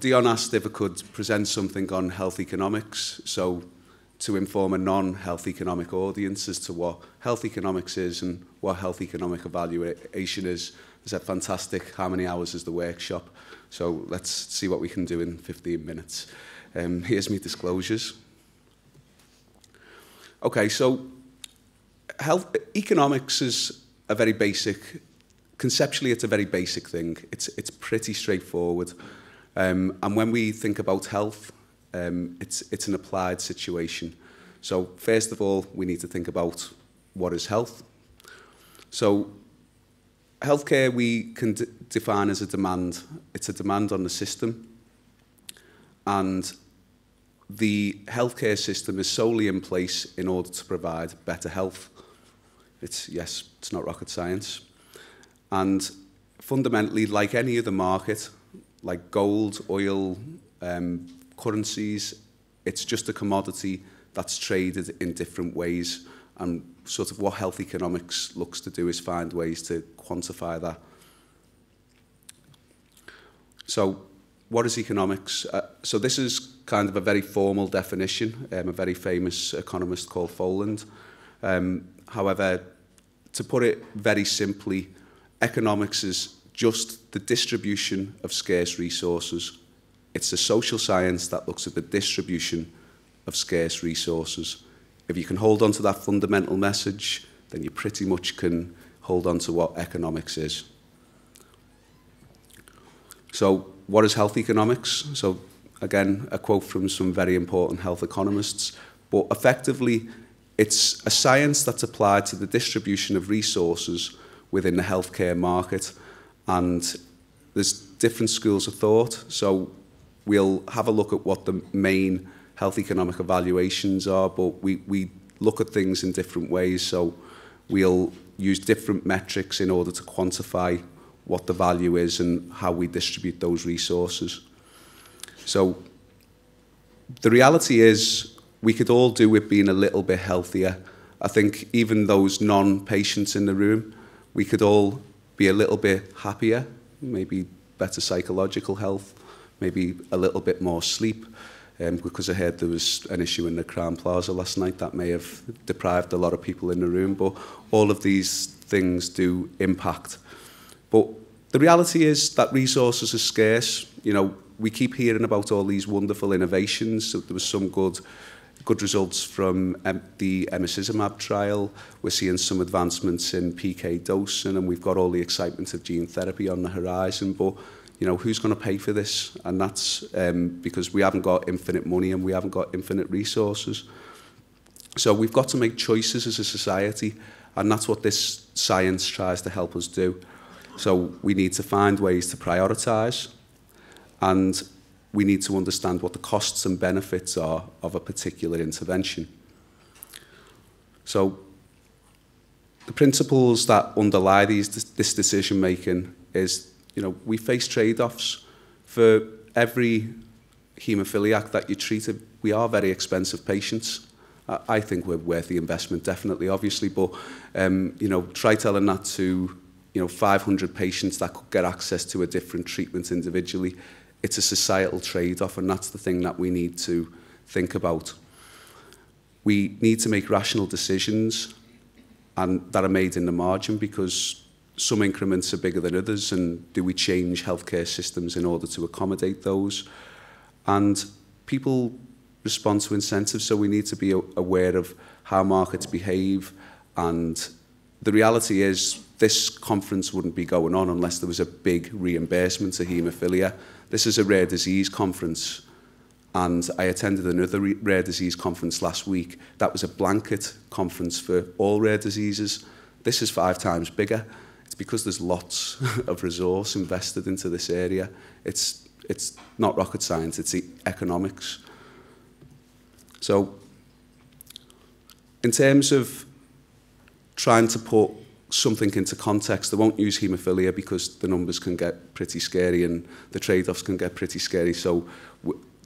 Dion asked if I could present something on health economics, so to inform a non-health economic audience as to what health economics is and what health economic evaluation is. It's a fantastic how many hours is the workshop, so let's see what we can do in 15 minutes. Um, here's my disclosures. Okay, so health economics is a very basic, conceptually it's a very basic thing. It's, it's pretty straightforward. Um, and when we think about health, um, it's, it's an applied situation. So first of all, we need to think about what is health. So healthcare we can define as a demand. It's a demand on the system. And the healthcare system is solely in place in order to provide better health. It's, yes, it's not rocket science. And fundamentally, like any other market, like gold, oil, um, currencies. It's just a commodity that's traded in different ways. And sort of what health economics looks to do is find ways to quantify that. So what is economics? Uh, so this is kind of a very formal definition, um, a very famous economist called Foland. Um, however, to put it very simply, economics is just the distribution of scarce resources. It's a social science that looks at the distribution of scarce resources. If you can hold on to that fundamental message, then you pretty much can hold on to what economics is. So what is health economics? So again, a quote from some very important health economists, but effectively it's a science that's applied to the distribution of resources within the healthcare market And there's different schools of thought. So we'll have a look at what the main health economic evaluations are, but we, we look at things in different ways. So we'll use different metrics in order to quantify what the value is and how we distribute those resources. So the reality is we could all do with being a little bit healthier. I think even those non-patients in the room, we could all be a little bit happier, maybe better psychological health, maybe a little bit more sleep. Um, because I heard there was an issue in the Crown Plaza last night that may have deprived a lot of people in the room, but all of these things do impact. But the reality is that resources are scarce. You know, we keep hearing about all these wonderful innovations. So there was some good good results from um, the emicizumab um, trial. We're seeing some advancements in PK dosing, and we've got all the excitement of gene therapy on the horizon. But you know, who's going to pay for this? And that's um, because we haven't got infinite money and we haven't got infinite resources. So we've got to make choices as a society, and that's what this science tries to help us do. So we need to find ways to prioritise and we need to understand what the costs and benefits are of a particular intervention. So the principles that underlie these, this decision making is, you know, we face trade-offs for every haemophiliac that you treat. We are very expensive patients. I think we're worth the investment, definitely, obviously, but, um, you know, try telling that to, you know, 500 patients that could get access to a different treatment individually it's a societal trade-off and that's the thing that we need to think about. We need to make rational decisions and that are made in the margin because some increments are bigger than others and do we change healthcare systems in order to accommodate those? And people respond to incentives so we need to be aware of how markets behave and the reality is this conference wouldn't be going on unless there was a big reimbursement to haemophilia. This is a rare disease conference, and I attended another rare disease conference last week. That was a blanket conference for all rare diseases. This is five times bigger. It's because there's lots of resource invested into this area. It's, it's not rocket science, it's e economics. So in terms of trying to put something into context. They won't use haemophilia because the numbers can get pretty scary and the trade-offs can get pretty scary. So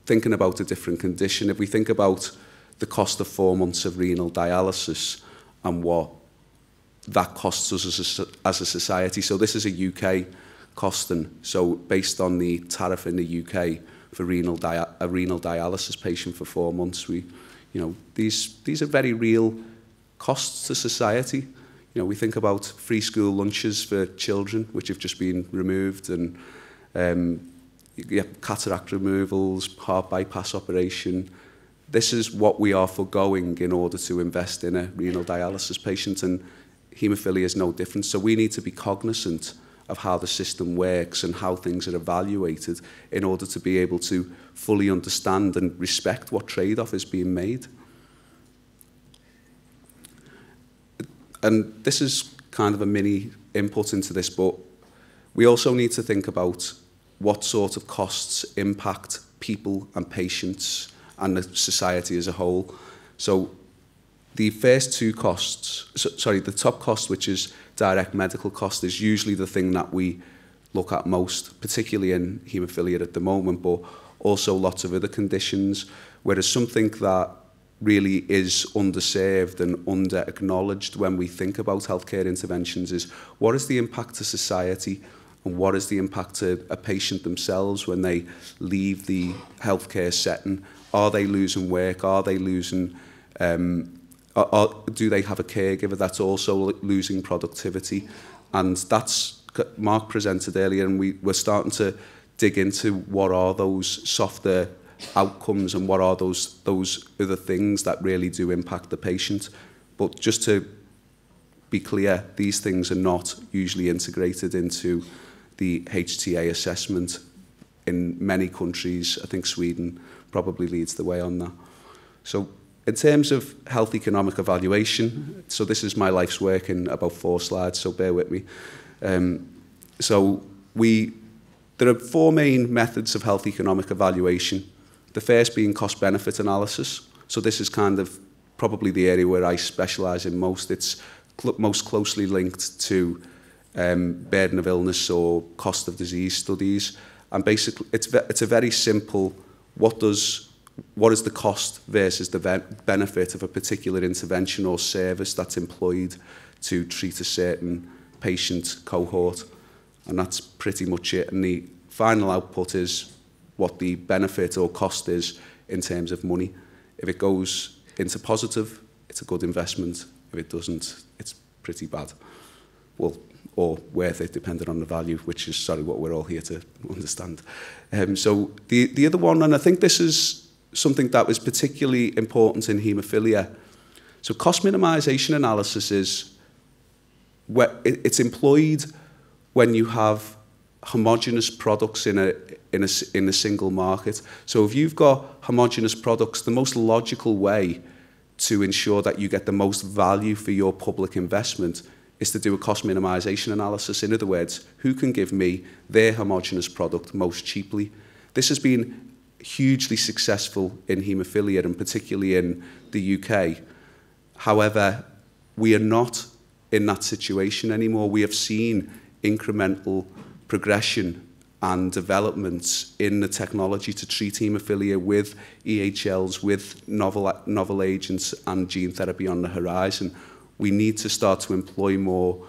thinking about a different condition, if we think about the cost of four months of renal dialysis and what that costs us as a, as a society. So this is a UK costing. So based on the tariff in the UK for renal a renal dialysis patient for four months, we, you know, these, these are very real costs to society. You know, we think about free school lunches for children, which have just been removed, and um, yeah, cataract removals, heart bypass operation. This is what we are foregoing in order to invest in a renal dialysis patient, and haemophilia is no different. So we need to be cognizant of how the system works and how things are evaluated in order to be able to fully understand and respect what trade-off is being made. And this is kind of a mini input into this, but we also need to think about what sort of costs impact people and patients and the society as a whole. So the first two costs, so, sorry, the top cost, which is direct medical cost, is usually the thing that we look at most, particularly in haemophilia at the moment, but also lots of other conditions. Whereas something that really is underserved and under-acknowledged when we think about healthcare interventions is what is the impact to society and what is the impact to a patient themselves when they leave the healthcare setting? Are they losing work? Are they losing, um, are, are, do they have a caregiver that's also losing productivity? And that's, Mark presented earlier, and we, we're starting to dig into what are those softer outcomes and what are those, those other things that really do impact the patient. But just to be clear, these things are not usually integrated into the HTA assessment in many countries. I think Sweden probably leads the way on that. So in terms of health economic evaluation, so this is my life's work in about four slides, so bear with me. Um, so we, there are four main methods of health economic evaluation. The first being cost benefit analysis. So this is kind of probably the area where I specialize in most. It's cl most closely linked to um, burden of illness or cost of disease studies. And basically, it's, it's a very simple, what does what is the cost versus the benefit of a particular intervention or service that's employed to treat a certain patient cohort. And that's pretty much it. And the final output is what the benefit or cost is in terms of money. If it goes into positive, it's a good investment. If it doesn't, it's pretty bad. Well, or worth it, depending on the value, which is, sorry, what we're all here to understand. Um, so the, the other one, and I think this is something that was particularly important in haemophilia. So cost minimization analysis is where it, it's employed when you have homogenous products in a, in a, in a single market. So if you've got homogenous products, the most logical way to ensure that you get the most value for your public investment is to do a cost minimization analysis. In other words, who can give me their homogenous product most cheaply? This has been hugely successful in haemophilia and particularly in the UK. However, we are not in that situation anymore. We have seen incremental progression and developments in the technology to treat haemophilia with EHLs, with novel, novel agents and gene therapy on the horizon, we need to start to employ more,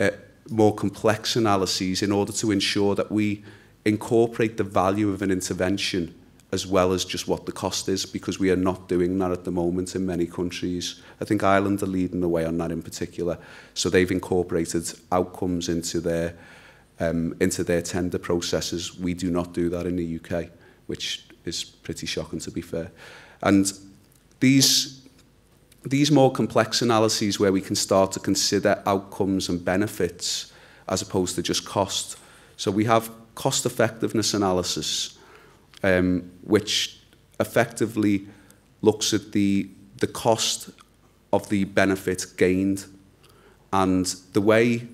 uh, more complex analyses in order to ensure that we incorporate the value of an intervention as well as just what the cost is because we are not doing that at the moment in many countries. I think Ireland are leading the way on that in particular. So they've incorporated outcomes into their um, into their tender processes. We do not do that in the UK, which is pretty shocking to be fair. And these these more complex analyses where we can start to consider outcomes and benefits as opposed to just cost. So we have cost effectiveness analysis, um, which effectively looks at the, the cost of the benefit gained. And the way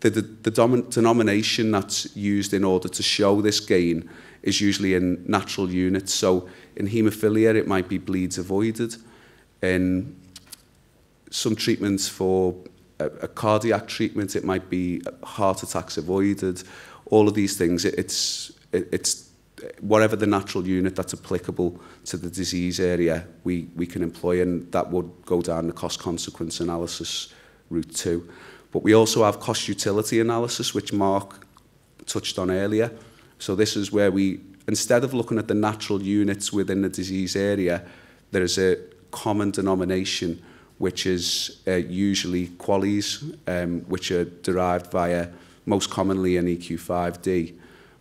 the, the, the denomination that's used in order to show this gain is usually in natural units. So in haemophilia, it might be bleeds avoided. In some treatments for a, a cardiac treatment, it might be heart attacks avoided. All of these things, it, it's, it, it's whatever the natural unit that's applicable to the disease area, we, we can employ, and that would go down the cost consequence analysis route too. But we also have cost utility analysis, which Mark touched on earlier. So this is where we, instead of looking at the natural units within the disease area, there is a common denomination which is uh, usually qualies, um, which are derived via most commonly an EQ5D,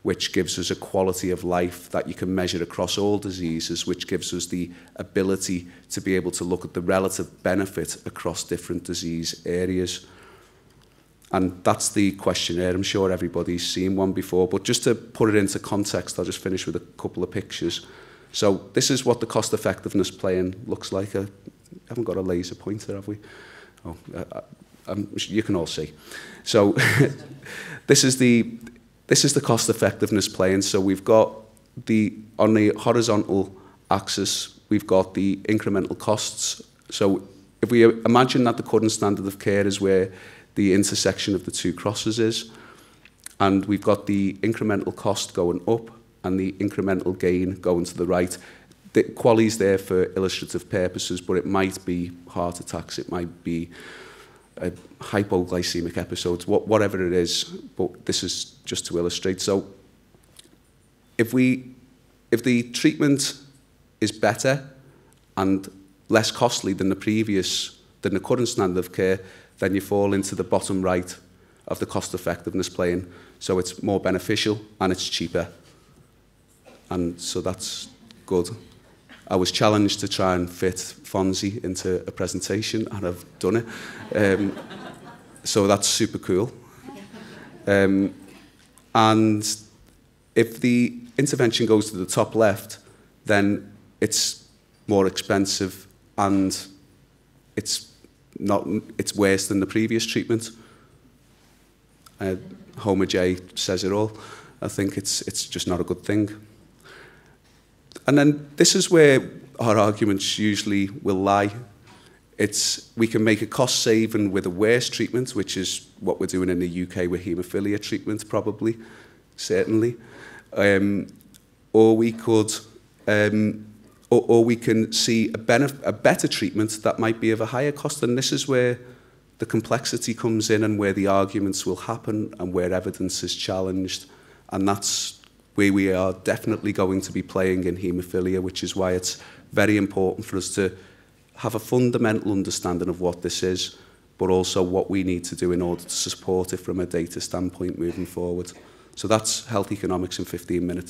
which gives us a quality of life that you can measure across all diseases, which gives us the ability to be able to look at the relative benefit across different disease areas. And that's the questionnaire. I'm sure everybody's seen one before, but just to put it into context, I'll just finish with a couple of pictures. So this is what the cost effectiveness plan looks like. I uh, haven't got a laser pointer, have we? Oh, I, uh, I, uh, um, you can all see. So this is the this is the cost effectiveness plan. So we've got the on the horizontal axis, we've got the incremental costs. So if we imagine that the current standard of care is where the intersection of the two crosses is. And we've got the incremental cost going up and the incremental gain going to the right. The quality's there for illustrative purposes, but it might be heart attacks, it might be a hypoglycemic episodes, whatever it is, but this is just to illustrate. So if we if the treatment is better and less costly than the previous than the current standard of care, then you fall into the bottom right of the cost effectiveness plane. So it's more beneficial and it's cheaper. And so that's good. I was challenged to try and fit Fonzie into a presentation and I've done it. Um, so that's super cool. Um, and if the intervention goes to the top left, then it's more expensive and it's not, it's worse than the previous treatment. Uh, Homer J says it all. I think it's, it's just not a good thing. And then this is where our arguments usually will lie. It's, we can make a cost saving with a worse treatment, which is what we're doing in the UK with haemophilia treatment, probably, certainly. Um, or we could um, or, or we can see a, a better treatment that might be of a higher cost. And this is where the complexity comes in and where the arguments will happen and where evidence is challenged. And that's where we are definitely going to be playing in haemophilia, which is why it's very important for us to have a fundamental understanding of what this is, but also what we need to do in order to support it from a data standpoint moving forward. So that's health economics in 15 minutes.